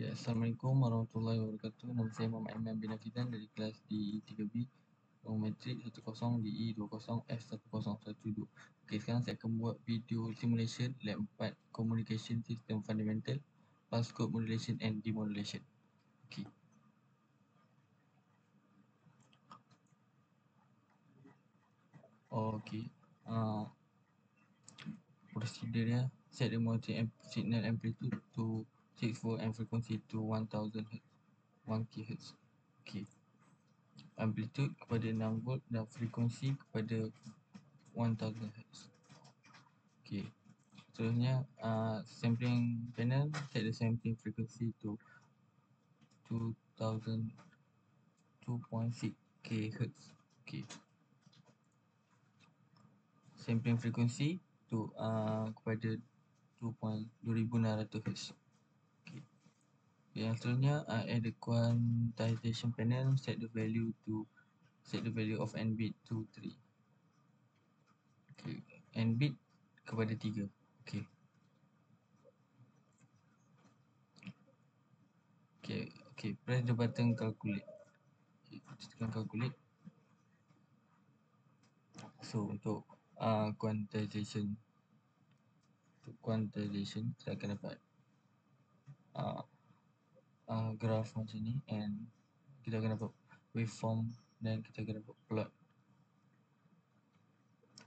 Ya, Assalamualaikum warahmatullahi wabarakatuh. Nama saya Muhammad Aiman bin Hafizan dari kelas DE3B Geometrik 10 DE 20 F1012. Okey, sekarang saya akan buat video simulation lab 4 Communication System Fundamental Pulse Code Modulation and Demodulation. Okey. Okey. Uh, prosedurnya set the monitoring signal amplitude to 6 volt and frequency to 1000 Hz 1 kHz okey amplitude kepada 6 volt dan frekuensi kepada 1000 Hz okey seterusnya uh, sampling panel set the sampling frequency to 2000 2.6 kHz okey sampling frequency tu uh, kepada 2.2600 Hz yang seterusnya uh, add the quantization panel set the value to set the value of n bit to 3 okay. n bit kepada 3 okay. okay okay press the button calculate okay, tekan calculate so untuk uh, quantization untuk quantization kita akan dapat graph macam ni and kita akan dapat waveform dan kita akan dapat plot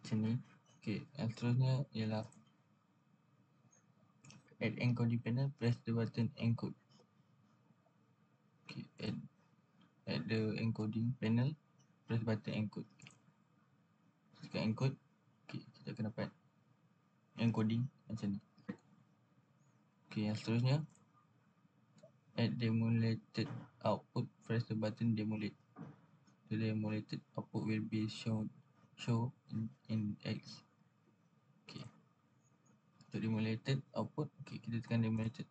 macam ni. Ok yang seterusnya ialah add encoding panel press the button encode. Ok add add the encoding panel press button encode. Tekan encode ok kita akan dapat encoding macam ni. Ok yang seterusnya at demulated output. Press the button demulate the demulated output will be shown show in, in x. Okay. Untuk demulated output. Okay kita tekan demulated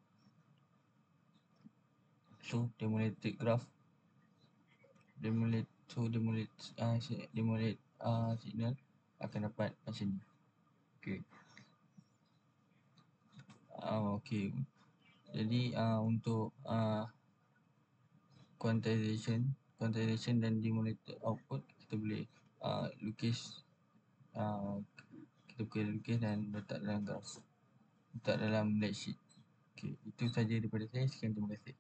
so demulated graph. Demulate so demulate uh, demulate uh, signal akan dapat macam ni. Okay. Uh, okay jadi uh, untuk uh, quantization quantization dan demulated output kita boleh uh, lukis uh, kita boleh lukis dan letak dalam graph. Letak dalam sheet. Okay, itu saja daripada saya. Sekian terima kasih